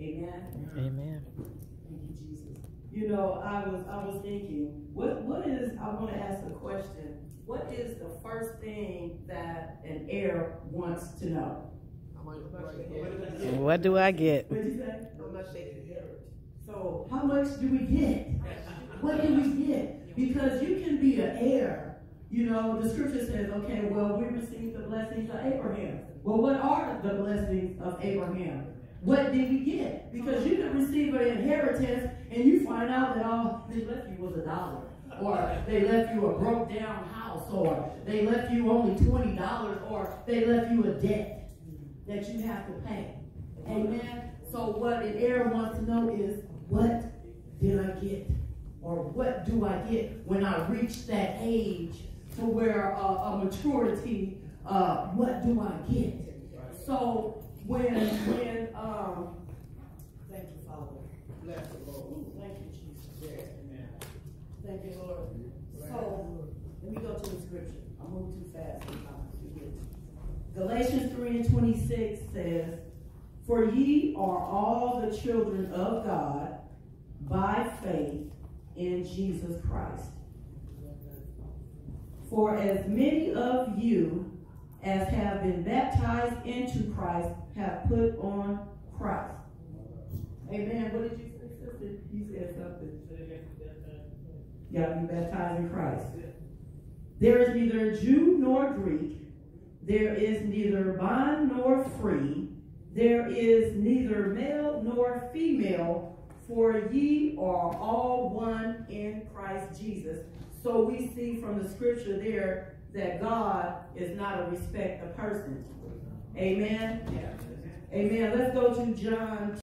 Amen. Amen. Thank you, Jesus. You know, I was I was thinking, what what is I want to ask a question. What is the first thing that an heir wants to know? What do I get? What did you say? How much they inherit? So how much do we get? What do we get? Because you can be an heir. You know, the scripture says, okay, well, we received the blessings of Abraham. Well, what are the blessings of Abraham? What did we get? Because you can receive an inheritance and you find out that all they left you was a dollar. Or they left you a broke down house. Or they left you only $20. Or they left you a debt that you have to pay. Amen. So what an heir wants to know is what did I get? Or what do I get when I reach that age to where uh, a maturity, uh, what do I get? So when, when, um, thank you, Father. Bless the Lord. Ooh, Thank you, Jesus. Yeah. Thank you, Lord. So, let me go to the scripture. I move too fast sometimes. Galatians 3 and 26 says, For ye are all the children of God by faith in Jesus Christ. For as many of you as have been baptized into Christ have put on Christ. Amen. What did you say, sister? You said something. You got to be baptized in Christ. There is neither Jew nor Greek. There is neither bond nor free. There is neither male nor female, for ye are all one in Christ Jesus. So we see from the scripture there that God is not a respect of persons. Amen. Amen. Let's go to John